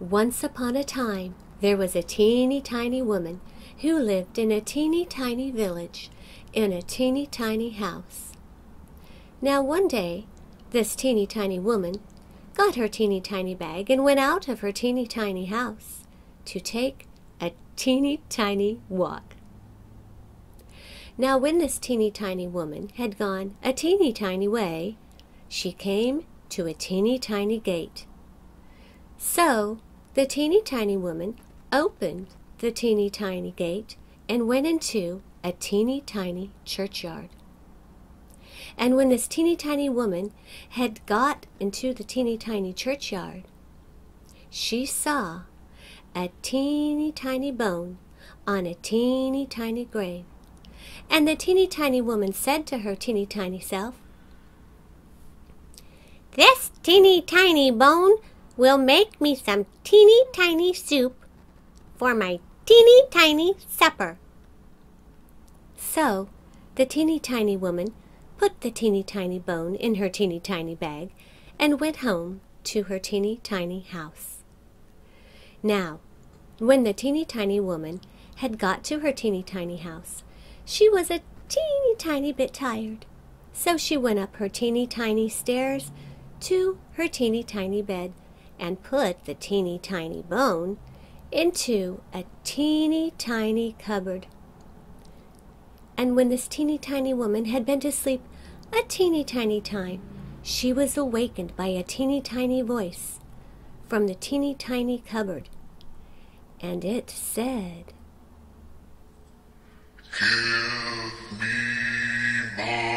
Once upon a time, there was a teeny tiny woman who lived in a teeny tiny village in a teeny tiny house. Now, one day, this teeny tiny woman got her teeny tiny bag and went out of her teeny tiny house to take a teeny tiny walk. Now, when this teeny tiny woman had gone a teeny tiny way, she came to a teeny tiny gate. So the teeny tiny woman opened the teeny tiny gate and went into a teeny tiny churchyard. And when this teeny tiny woman had got into the teeny tiny churchyard, she saw a teeny tiny bone on a teeny tiny grave. And the teeny tiny woman said to her teeny tiny self, This teeny tiny bone will make me some teeny tiny soup for my teeny tiny supper. So the teeny tiny woman put the teeny tiny bone in her teeny tiny bag and went home to her teeny tiny house. Now, when the teeny tiny woman had got to her teeny tiny house, she was a teeny tiny bit tired. So she went up her teeny tiny stairs to her teeny tiny bed and put the teeny tiny bone into a teeny tiny cupboard. And when this teeny tiny woman had been to sleep a teeny tiny time, she was awakened by a teeny tiny voice from the teeny tiny cupboard. And it said, Give me my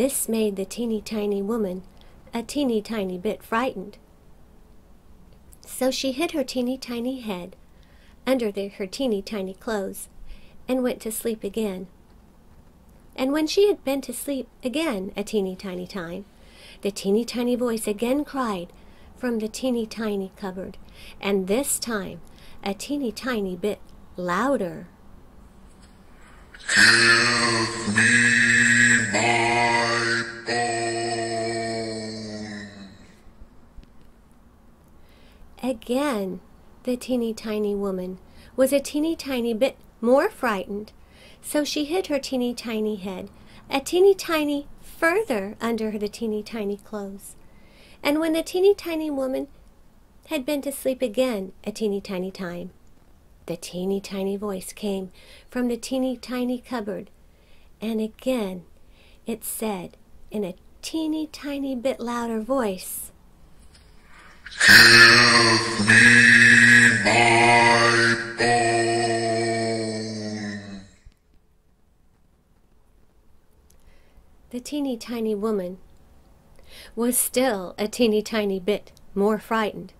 This made the teeny tiny woman a teeny tiny bit frightened. So she hid her teeny tiny head under the, her teeny tiny clothes and went to sleep again. And when she had been to sleep again a teeny tiny time, the teeny tiny voice again cried from the teeny tiny cupboard, and this time a teeny tiny bit louder. Give me my. Again, the teeny tiny woman was a teeny tiny bit more frightened, so she hid her teeny tiny head a teeny tiny further under the teeny tiny clothes. And when the teeny tiny woman had been to sleep again a teeny tiny time, the teeny tiny voice came from the teeny tiny cupboard, and again it said in a teeny tiny bit louder voice, Give me my bone. The teeny tiny woman was still a teeny tiny bit more frightened,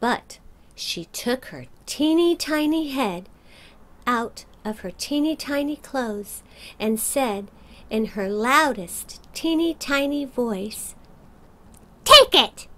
but she took her teeny tiny head out of her teeny tiny clothes and said in her loudest teeny tiny voice, Take it!